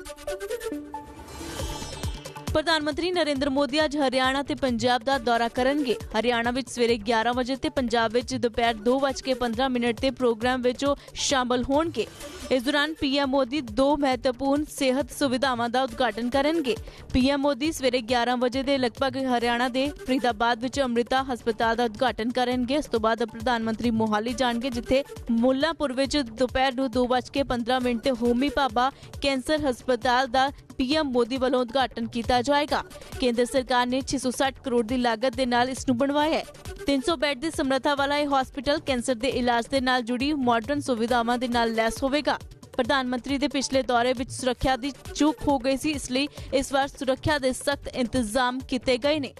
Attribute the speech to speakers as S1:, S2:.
S1: ハハハハ! ਪ੍ਰਧਾਨ ਮੰਤਰੀ ਨਰਿੰਦਰ ਮੋਦੀ ਅੱਜ ਹਰਿਆਣਾ ਤੇ ਪੰਜਾਬ ਦਾ ਦੌਰਾ ਕਰਨਗੇ। ਹਰਿਆਣਾ ਵਿੱਚ ਸਵੇਰੇ 11 ਵਜੇ ਤੇ ਪੰਜਾਬ ਵਿੱਚ ਦੁਪਹਿਰ 2:15 ਮਿੰਟ ਤੇ ਪ੍ਰੋਗਰਾਮ ਵਿੱਚ ਉਹ ਸ਼ਾਮਲ ਹੋਣਗੇ। ਇਸ ਦੌਰਾਨ ਪੀਐਮ ਮੋਦੀ ਦੋ ਮਹੱਤਵਪੂਰਨ ਸਿਹਤ ਸੁਵਿਧਾਵਾਂ ਦਾ ਉਦਘਾਟਨ ਕਰਨਗੇ। ਪੀਐਮ ਮੋਦੀ ਸਵੇਰੇ 11 ਵਜੇ ਦੇ ਲਗਭਗ ਹਰਿਆਣਾ ਦੇ ਫਰੀਦਾਬਾਦ ਵਿੱਚ ਅੰਮ੍ਰਿਤਾ ਹਸਪਤਾਲ ਦਾ ਉਦਘਾਟਨ ਕਰਨਗੇ। ਇਸ ਤੋਂ ਬਾਅਦ ਪ੍ਰਧਾਨ ਮੰਤਰੀ ਮੋਹਾਲੀ ਜਾਣਗੇ, ਜਿੱਥੇ ਮੁੱਲਾਂਪੁਰ ਵਿੱਚ ਦੁਪਹਿਰ ਨੂੰ 2:15 ਮਿੰਟ ਤੇ ਹੋਮੀ ਭਾਬਾ ਕੈਂਸਰ ਹਸਪਤਾਲ ਦਾ ਪੀਐਮ ਮੋਦੀ ਵੱਲੋਂ ਉਦਘਾਟਨ ਕੀਤਾ ਜਾਏਗਾ। ਕੇਂਦਰ ਸਰਕਾਰ ਨੇ 660 ਕਰੋੜ ਦੀ ਲਾਗਤ ਦੇ ਨਾਲ ਇਸ ਨੂੰ ਬਣਵਾਇਆ ਹੈ। 300 ਬੈੱਡ ਦੀ ਸਮਰੱਥਾ ਵਾਲਾ ਇਹ ਹਸਪਤਾਲ ਕੈਂਸਰ ਦੇ ਇਲਾਜ ਦੇ ਨਾਲ ਜੁੜੀ ਮਾਡਰਨ ਸੁਵਿਧਾਵਾਂ ਦੇ ਨਾਲ ਲੈਸ ਹੋਵੇਗਾ। ਪ੍ਰਧਾਨ ਮੰਤਰੀ ਦੇ ਪਿਛਲੇ ਦੌਰੇ ਵਿੱਚ ਸੁਰੱਖਿਆ ਦੀ ਚੂਕ ਹੋ ਗਈ ਸੀ, ਇਸ ਲਈ ਇਸ ਵਾਰ ਸੁਰੱਖਿਆ ਦੇ ਸਖਤ ਇੰਤਜ਼ਾਮ ਕੀਤੇ ਗਏ ਨੇ।